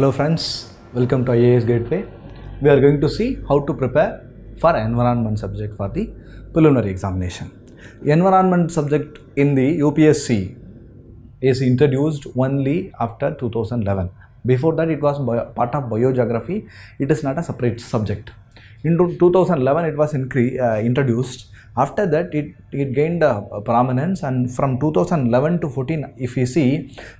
Hello friends, welcome to IAS Gateway. We are going to see how to prepare for environment subject for the preliminary examination. Environment subject in the UPSC is introduced only after 2011. Before that it was part of biogeography, it is not a separate subject. In 2011 it was uh, introduced after that it, it gained uh, prominence and from 2011 to 14 if you see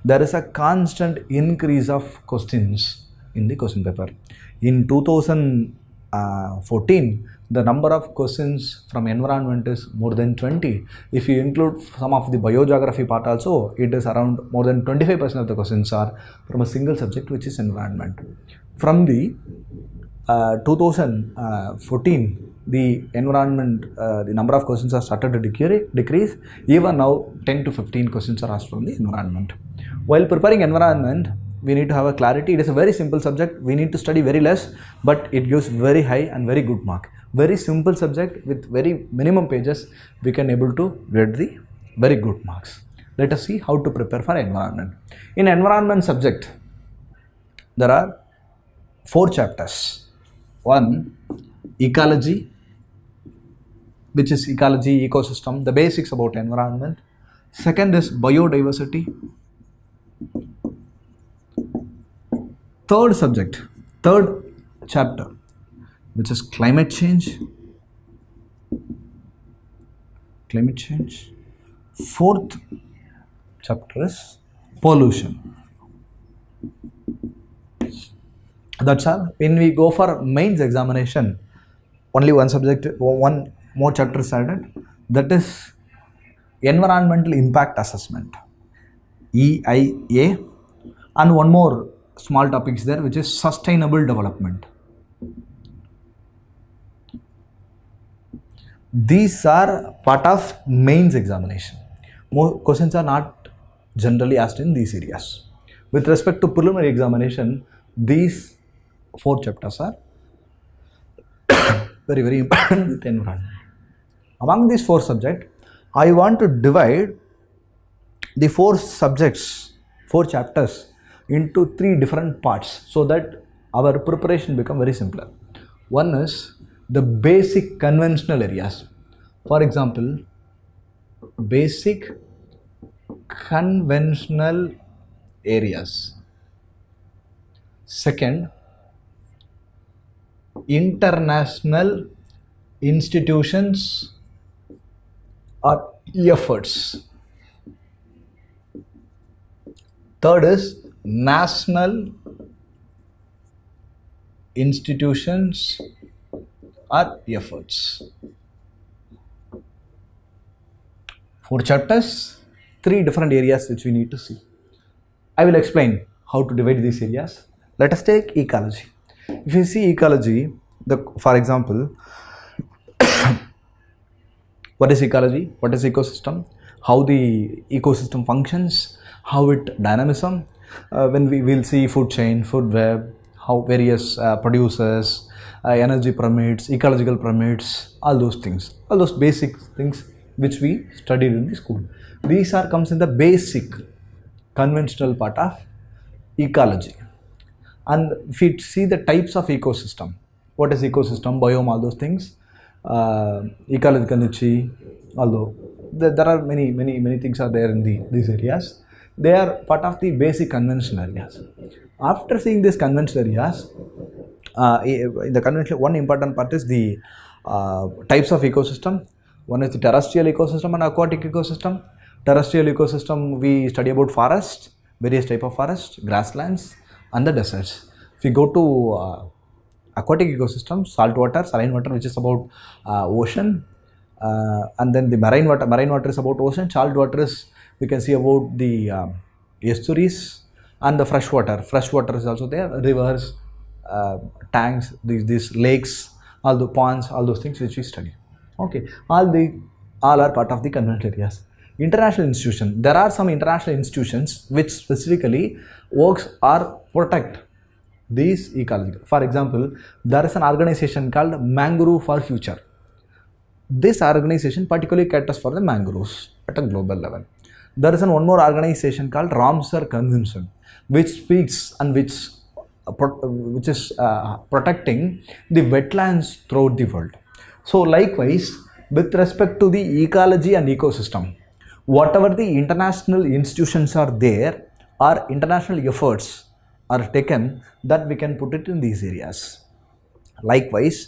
there is a constant increase of questions in the question paper. In 2014 the number of questions from environment is more than 20 if you include some of the biogeography part also it is around more than 25% of the questions are from a single subject which is environment. From the uh, 2014 the environment uh, the number of questions are started to decrease, decrease. Even now 10 to 15 questions are asked from the environment. While preparing environment we need to have a clarity. It is a very simple subject. We need to study very less but it gives very high and very good mark. Very simple subject with very minimum pages we can able to get the very good marks. Let us see how to prepare for environment. In environment subject there are four chapters. One ecology which is ecology ecosystem the basics about environment. Second is biodiversity. Third subject third chapter which is climate change. Climate change. Fourth chapter is pollution. That's all. When we go for mains examination only one subject one more chapters added. That is environmental impact assessment eia and one more small topic is there which is sustainable development. These are part of mains examination. More questions are not generally asked in these areas. With respect to preliminary examination these four chapters are very very important. With environment among these four subjects i want to divide the four subjects four chapters into three different parts so that our preparation become very simpler. One is the basic conventional areas. For example basic conventional areas. Second international institutions or efforts third is national institutions or efforts four chapters three different areas which we need to see. I will explain how to divide these areas. Let us take ecology. If you see ecology the for example what is ecology? What is ecosystem? How the ecosystem functions? How it dynamism? Uh, when we will see food chain food web how various uh, producers uh, energy pyramids ecological pyramids all those things. All those basic things which we studied in the school. These are comes in the basic conventional part of ecology. And if we see the types of ecosystem what is ecosystem biome all those things uh, ecological niche although there, there are many many many things are there in the these areas. They are part of the basic conventional areas. After seeing these conventional areas uh, in the conventional one important part is the uh, types of ecosystem. One is the terrestrial ecosystem and aquatic ecosystem. Terrestrial ecosystem we study about forest various type of forest grasslands and the deserts. If we go to uh, aquatic ecosystem salt water saline water which is about uh, ocean uh, and then the marine water marine water is about ocean salt water is we can see about the um, estuaries and the fresh water. Fresh water is also there rivers uh, tanks these, these lakes all the ponds all those things which we study. Okay all the all are part of the conventional areas. International institution there are some international institutions which specifically works or protect these ecological. For example there is an organization called mangrove for future. This organization particularly caters for the mangroves at a global level. There is an one more organization called ramsar convention which speaks and which uh, which is uh, protecting the wetlands throughout the world. So likewise, with respect to the ecology and ecosystem, whatever the international institutions are there or international efforts are taken that we can put it in these areas. Likewise,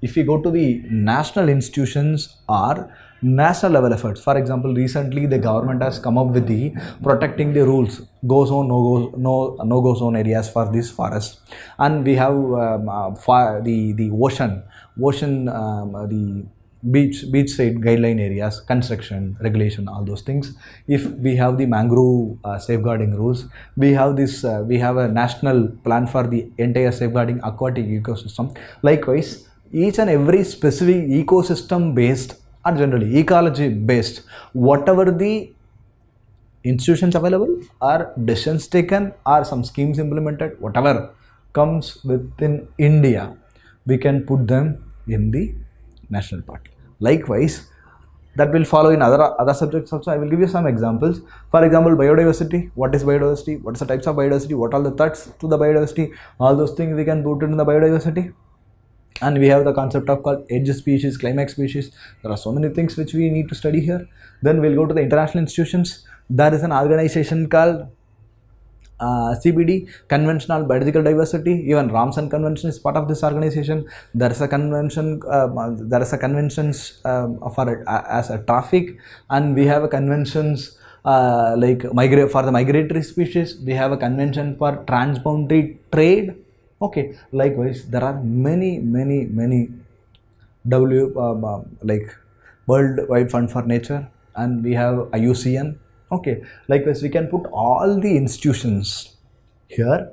if we go to the national institutions or national level efforts, for example, recently the government has come up with the protecting the rules, go zone, no go, no, no go zone areas for this forest, and we have um, uh, the the ocean, ocean, um, the beach beach side guideline areas construction regulation all those things. If we have the mangrove uh, safeguarding rules we have this uh, we have a national plan for the entire safeguarding aquatic ecosystem. Likewise each and every specific ecosystem based or generally ecology based whatever the institutions available or decisions taken or some schemes implemented whatever comes within india we can put them in the national park. Likewise that will follow in other other subjects also. I will give you some examples. For example biodiversity. What is biodiversity? What is the types of biodiversity? What are the threats to the biodiversity? All those things we can put in the biodiversity. And we have the concept of called edge species climax species. There are so many things which we need to study here. Then we'll go to the international institutions. There is an organization called uh, CBD, Conventional Biological Diversity, even Ramsar Convention is part of this organization. There is a convention, uh, there is a conventions um, for uh, as a traffic, and we have a conventions uh, like for the migratory species. We have a convention for transboundary trade. Okay, likewise, there are many, many, many W um, um, like World Wide Fund for Nature, and we have IUCN okay likewise we can put all the institutions here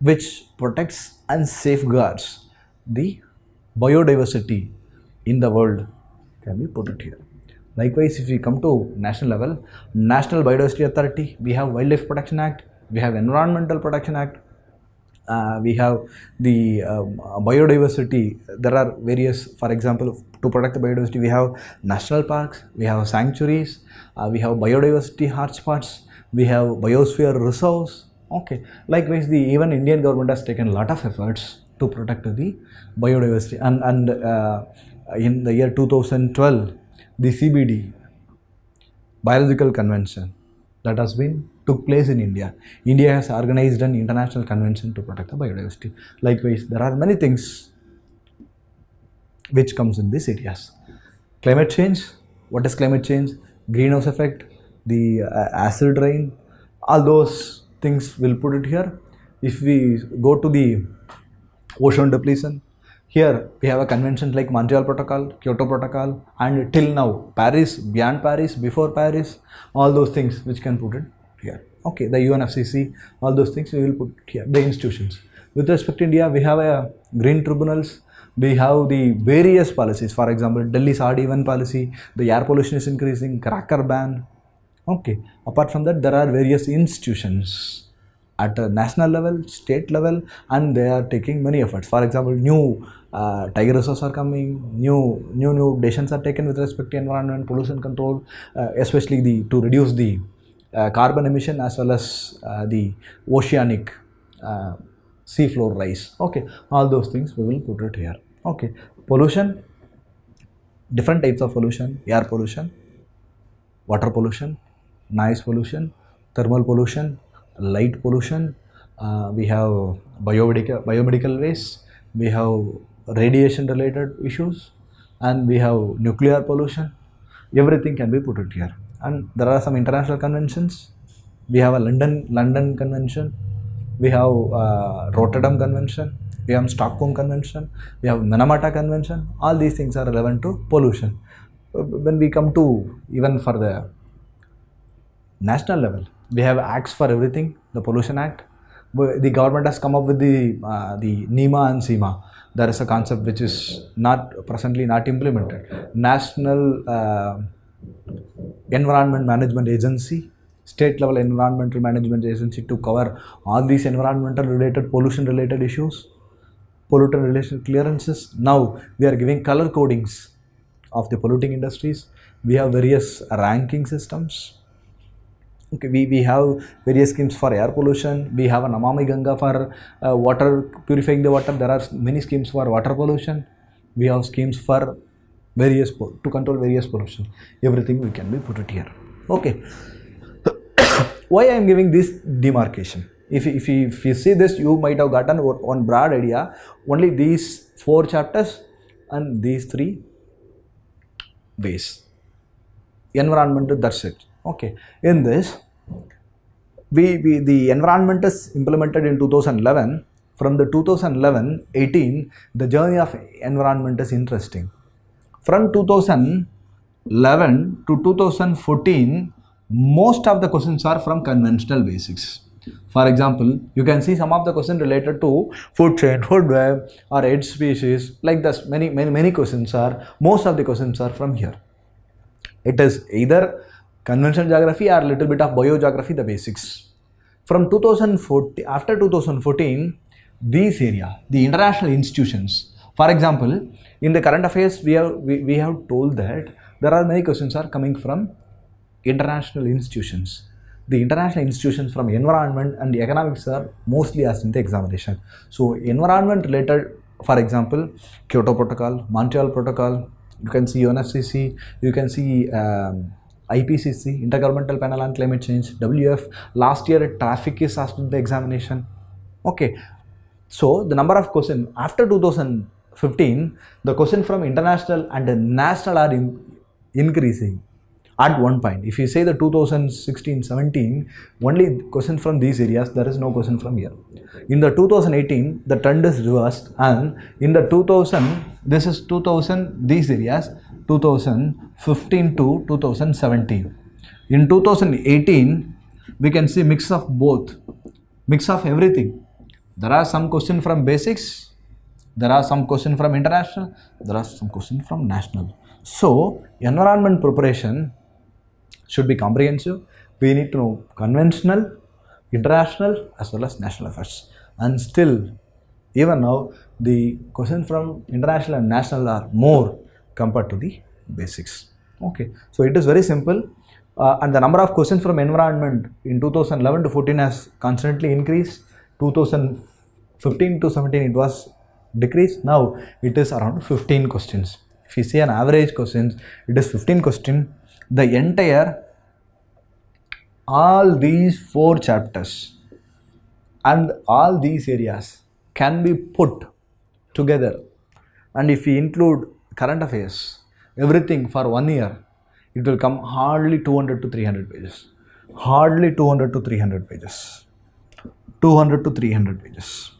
which protects and safeguards the biodiversity in the world can be put it here. Likewise if we come to national level national biodiversity authority we have wildlife protection act we have environmental protection act we have the um, biodiversity. There are various for example to protect the biodiversity we have national parks we have sanctuaries uh, we have biodiversity hotspots we have biosphere reserves. Okay. Likewise the even indian government has taken a lot of efforts to protect the biodiversity. And and uh, in the year 2012 the cbd biological convention that has been took place in India. India has organized an international convention to protect the biodiversity. Likewise, there are many things which comes in these areas. Climate change. What is climate change? Greenhouse effect, the uh, acid rain, all those things will put it here. If we go to the ozone depletion, here we have a convention like Montreal Protocol, Kyoto Protocol, and till now Paris, beyond Paris, before Paris, all those things which can put it here. Okay, the UNFCCC, all those things we will put here. The institutions. With respect to India, we have a green tribunals. We have the various policies. For example, Delhi's odd-even policy. The air pollution is increasing. Cracker ban. Okay. Apart from that, there are various institutions at a national level, state level, and they are taking many efforts. For example, new uh, tiger reserves are coming, new new new decisions are taken with respect to environment, pollution control, uh, especially the to reduce the uh, carbon emission as well as uh, the oceanic uh, sea floor rise. Okay, all those things we will put it here. Okay, pollution, different types of pollution, air pollution, water pollution, noise pollution, thermal pollution, light pollution, uh, we have biomedical, biomedical waste, we have radiation related issues, and we have nuclear pollution. Everything can be put it here. And there are some international conventions. We have a London London Convention. We have uh, Rotterdam Convention. We have Stockholm Convention. We have Minamata Convention. All these things are relevant to pollution. When we come to even for the national level, we have acts for everything. The Pollution Act. The government has come up with the uh, the NEMA and SEMA. There is a concept which is not presently not implemented. National uh, Environment Management Agency, state level environmental management agency to cover all these environmental related pollution related issues, pollutant related clearances. Now we are giving color codings of the polluting industries. We have various ranking systems Okay, we, we have various schemes for air pollution. We have a Namami Ganga for uh, water, purifying the water. There are many schemes for water pollution. We have schemes for various, to control various pollution. Everything we can be put it here. Okay. Why I am giving this demarcation? If, if, you, if you see this, you might have gotten one broad idea. Only these four chapters and these three ways environment that's it okay. In this we, we the environment is implemented in 2011 from the 2011 18 the journey of environment is interesting. From 2011 to 2014 most of the questions are from conventional basics. For example you can see some of the questions related to food chain food web or edge species like this. Many many many questions are most of the questions are from here. It is either conventional geography or little bit of biogeography, the basics. From 2014, after 2014, these area, the international institutions, for example, in the current affairs, we have we, we have told that there are many questions are coming from international institutions. The international institutions from environment and economics are mostly asked in the examination. So environment related, for example, Kyoto Protocol, Montreal Protocol, you can see UNFCCC, you can see um, IPCC, Intergovernmental Panel on Climate Change, WF. Last year, traffic is asked in the examination. Okay, so the number of question after 2015, the question from international and national are in, increasing at one point. If you say the 2016 17, only question from these areas, there is no question from here. In the 2018, the trend is reversed, and in the 2000, this is 2000, these areas 2015 to 2017. In 2018, we can see mix of both, mix of everything. There are some question from basics, there are some question from international, there are some question from national. So, environment preparation should be comprehensive. We need to know conventional, international, as well as national affairs. And still, even now, the questions from international and national are more compared to the basics. Okay, so it is very simple. Uh, and the number of questions from environment in 2011 to 14 has constantly increased. 2015 to 17 it was decreased. Now it is around 15 questions. If you see an average questions, it is 15 question. The entire all these four chapters and all these areas can be put together and if we include current affairs everything for one year it will come hardly 200 to 300 pages. Hardly 200 to 300 pages. 200 to 300 pages.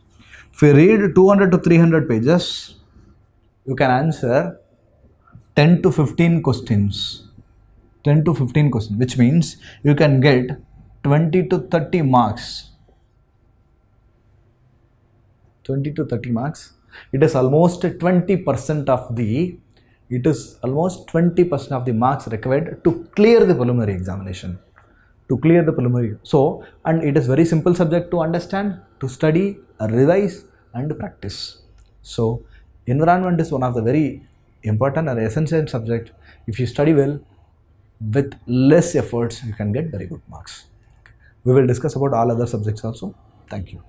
If you read 200 to 300 pages you can answer 10 to 15 questions. 10 to 15 questions which means you can get 20 to 30 marks. 20 to 30 marks it is almost 20% of the it is almost 20% of the marks required to clear the preliminary examination. To clear the preliminary. So and it is very simple subject to understand to study revise and practice. So environment is one of the very important and essential subject. If you study well with less efforts you can get very good marks. We will discuss about all other subjects also. Thank you